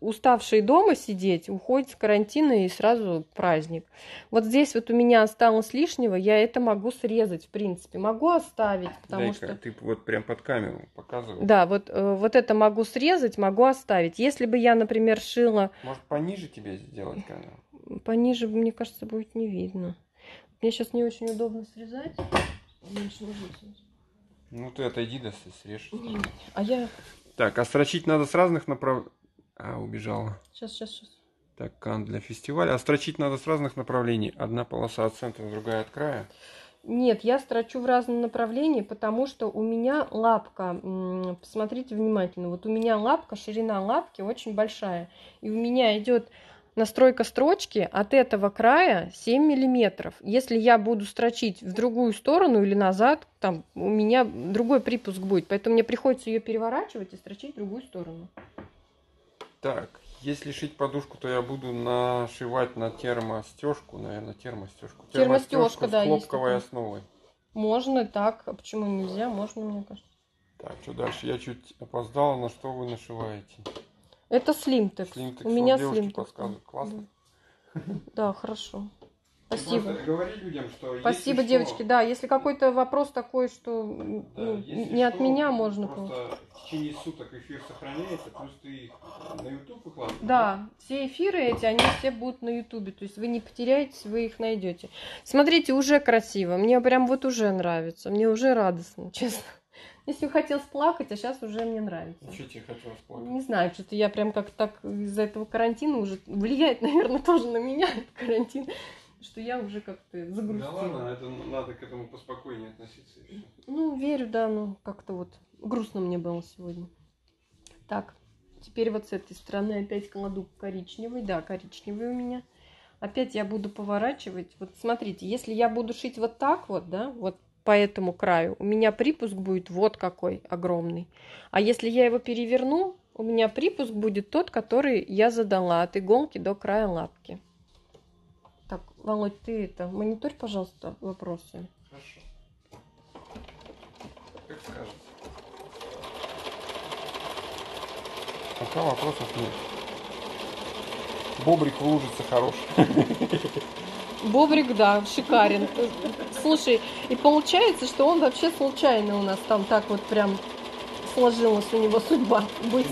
уставшие дома сидеть, уходит с карантина и сразу праздник. Вот здесь вот у меня осталось лишнего, я это могу срезать, в принципе. Могу оставить, потому Дай-ка, что... Ты вот прям под камеру показывай. Да, вот, э, вот это могу срезать, могу оставить. Если бы я, например, шила... Может, пониже тебе сделать камеру? Пониже, мне кажется, будет не видно. Мне сейчас не очень удобно срезать. Ну, ты отойди, да, срежь. А я так, а строчить надо с разных направлений. А, убежала. Сейчас, сейчас, сейчас. Так, кант для фестиваля. А строчить надо с разных направлений. Одна полоса от центра, другая от края. Нет, я строчу в разном направлении, потому что у меня лапка, посмотрите внимательно, вот у меня лапка, ширина лапки очень большая, и у меня идет настройка строчки от этого края 7 миллиметров. Если я буду строчить в другую сторону или назад, там у меня другой припуск будет, поэтому мне приходится ее переворачивать и строчить в другую сторону. Так, если шить подушку, то я буду нашивать на термостежку, наверное, термостежку. Термостежка, да, с есть хлопковой такое. основой. Можно так, а почему нельзя? Можно, мне кажется. Так, что дальше? Я чуть опоздал, на что вы нашиваете? Это слимтекс. Слимтекс, У меня слимтекс. Классно. Да, хорошо. Спасибо. говори людям, что Спасибо, если девочки. что- Да, если какой-то вопрос такой, что Да, ну, не от что, меня можно. Просто в течение суток эфир сохраняется, плюс ты их на YouTube выкладываешь. Да, все эфиры эти, они все будут на Ютубе. То есть вы не потеряетесь, вы их найдете. Смотрите, уже красиво. Мне прям вот уже нравится. Мне уже радостно, честно. Если хотелось плакать, а сейчас уже мне нравится. Что тебе хотелось плакать? Не знаю, что-то я прям как так из-за этого карантина уже влияет, наверное, тоже на меня этот карантин, что я уже как-то Да загрустила. ладно, это надо к этому поспокойнее относиться. и. Ну, верю, да, ну как-то вот грустно мне было сегодня. Так, теперь вот с этой стороны опять кладу коричневый. Да, коричневый у меня. Опять я буду поворачивать. Вот смотрите, если я буду шить вот так вот, да, вот по этому краю, у меня припуск будет вот какой огромный. А если я его переверну, у меня припуск будет тот, который я задала от иголки до края лапки. Так, Володь, ты это, мониторь, пожалуйста, вопросы. Хорошо. Как скажете. Пока вопросов нет. Бобрик в лужице хорош. Бобрик, да, шикарен. Слушай, и получается, что он вообще случайно у нас там так вот прям сложилась у него судьба быть.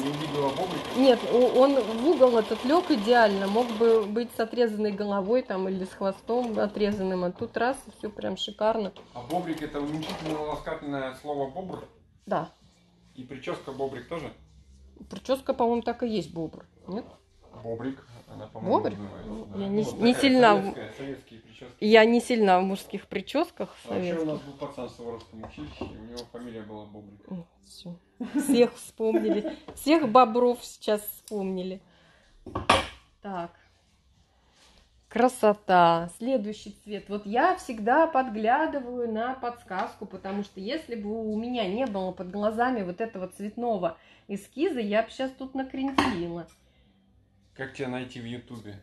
Нет, он в угол этот лег идеально, мог бы быть с отрезанной головой там или с хвостом отрезанным, а тут раз, и все прям шикарно. А Бобрик это уменьшительно ласкательное слово бобр? Да, И прическа Бобрик тоже? прическа, по-моему, так и есть бобр, нет? Бобрик. Она, по-моему, Бобрик? Ну, да. я не- Вот не сильна в- Советская, советские прически. Я не сильна в мужских прическах А вообще у советских. нас был пацан в Суворовском училище, и у него фамилия была Бобрик. Всё. Всех вспомнили. Всех бобров сейчас вспомнили. Так. Красота. Следующий цвет. Вот я всегда подглядываю на подсказку, потому что если бы у меня не было под глазами вот этого цветного эскиза, я бы сейчас тут накрентила. Как тебя найти в Ютубе?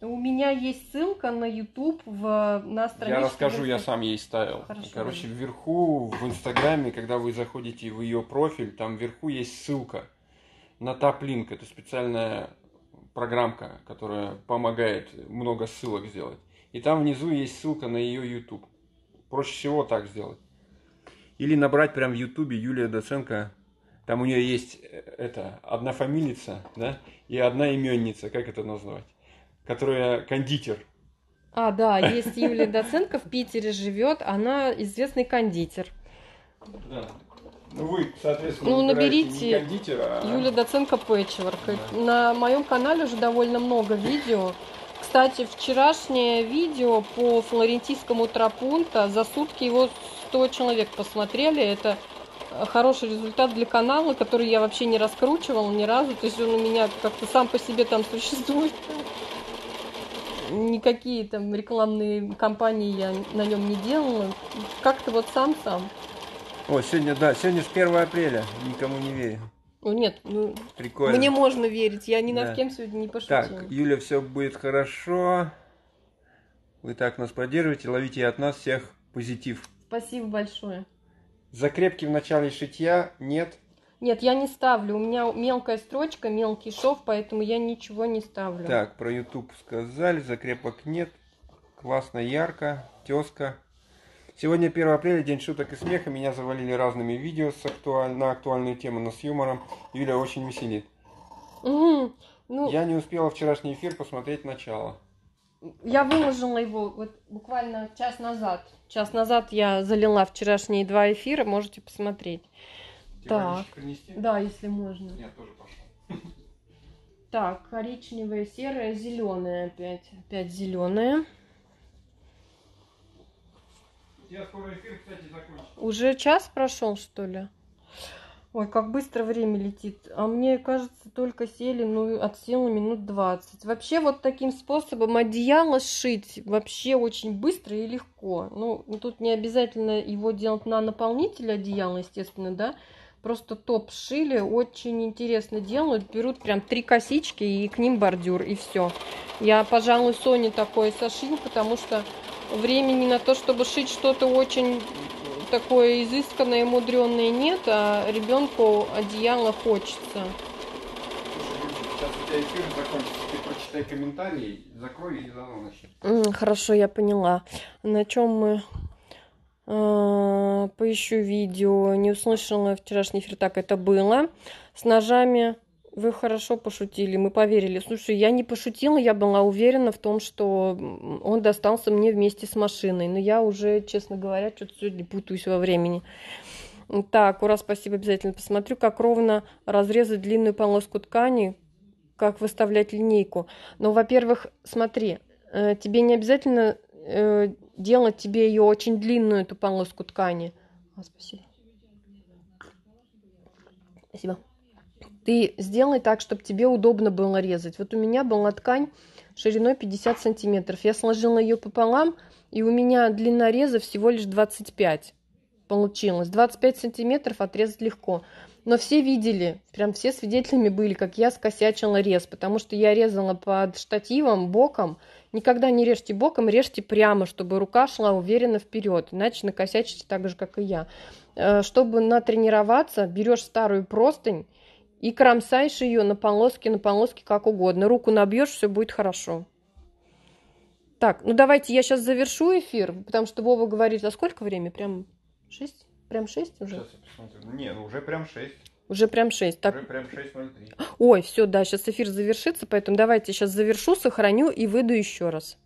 У меня есть ссылка на YouTube в, на страничке. Я расскажу, я сам ей ставил. Хорошо. Короче, вверху в Инстаграме, когда вы заходите в ее профиль, там вверху есть ссылка на таплинк. Это специальная программка, которая помогает много ссылок сделать. И там внизу есть ссылка на ее YouTube. Проще всего так сделать. Или набрать прям в Ютубе Юлия Доценко. Там у нее есть э, это одна фамилица, да, и одна именница, как это назвать, которая кондитер. А, да, есть Юлия Доценко в Питере живет. Она известный кондитер. Да. Ну вы, соответственно, Ну, наберите кондитера, а... Юлия Доценко Пэтчворк. Да. На моем канале уже довольно много видео. Кстати, вчерашнее видео по флорентийскому тропунта, за сутки его 100 человек посмотрели. Это хороший результат для канала, который я вообще не раскручивала ни разу. То есть он у меня как-то сам по себе там существует. Никакие там рекламные кампании я на нем не делала. Как-то вот сам-сам. О, сегодня, да, сегодня же 1 апреля, никому не верю. Ну нет, ну, Прикольно. мне можно верить. Я ни Да. кем сегодня не пошутила. Так, Юля, все будет хорошо. Вы так нас поддерживаете, ловите от нас всех позитив. Спасибо большое. Закрепки в начале шитья нет. Нет, я не ставлю. У меня мелкая строчка, мелкий шов, поэтому я ничего не ставлю. Так, про YouTube сказали, закрепок нет. Классно, ярко, тезка. Сегодня 1 апреля, день шуток и смеха. Меня завалили разными видео с актуаль... на актуальную тему, но с юмором. Юля очень веселит. Мгм. Ну, я... Я не успела вчерашний эфир посмотреть начало. выложила его вот буквально час назад. Час назад я залила вчерашние два эфира, можете посмотреть. Тебе Так. принести? Да, если можно. Нет, тоже пошел. Так, коричневая, серая, зеленая опять. Опять зеленая. тебя скоро эфир, кстати, закончится. Уже час прошел, что ли? Ой, как быстро время летит. А мне кажется, только сели, ну, отсела минут 20. Вообще вот таким способом одеяло сшить вообще очень быстро и легко. Ну, тут не обязательно его делать на наполнитель одеяла, естественно, да. Просто топ шили, очень интересно делают. Берут прям три косички и к ним бордюр, и все. Я, пожалуй, Соне такое сошью, потому что времени на то, чтобы шить что-то очень такое изысканное, мудреное нет, а ребенку одеяло хочется. Сейчас у тебя эфир закончится, ты прочитай комментарии, закрой и заново начни. Хорошо, я поняла. На чем мы э, поищу видео. Не услышала вчерашний эфир, так это было. С ножами вы хорошо пошутили, мы поверили. Слушай, я не пошутила, я была уверена в том, что он достался мне вместе с машиной. Но я уже, честно говоря, что-то сегодня путаюсь во времени. Так, ура, спасибо, обязательно посмотрю, как ровно разрезать длинную полоску ткани, как выставлять линейку. Но, во-первых, смотри, э, тебе не обязательно э, делать тебе ее очень длинную, эту полоску ткани. А, спасибо. Спасибо ты сделай так, чтобы тебе удобно было резать. Вот у меня была ткань шириной 50 сантиметров. Я сложила ее пополам, и у меня длина реза всего лишь 25 получилось. 25 сантиметров отрезать легко. Но все видели, прям все свидетелями были, как я скосячила рез, потому что я резала под штативом, боком. Никогда не режьте боком, режьте прямо, чтобы рука шла уверенно вперед, иначе накосячите так же, как и я. Э, чтобы натренироваться, берешь старую простынь, и кромсаешь ее на полоски, на полоски, как угодно. Руку набьешь, все будет хорошо. Так, ну давайте я сейчас завершу эфир, потому что Вова говорит, за сколько время? Прям 6? Прям 6 уже? Сейчас я посмотрю. Не, ну уже прям 6. Уже прям 6. Так... Уже прям 6.03. Ой, все, да, сейчас эфир завершится, поэтому давайте сейчас завершу, сохраню и выйду еще раз.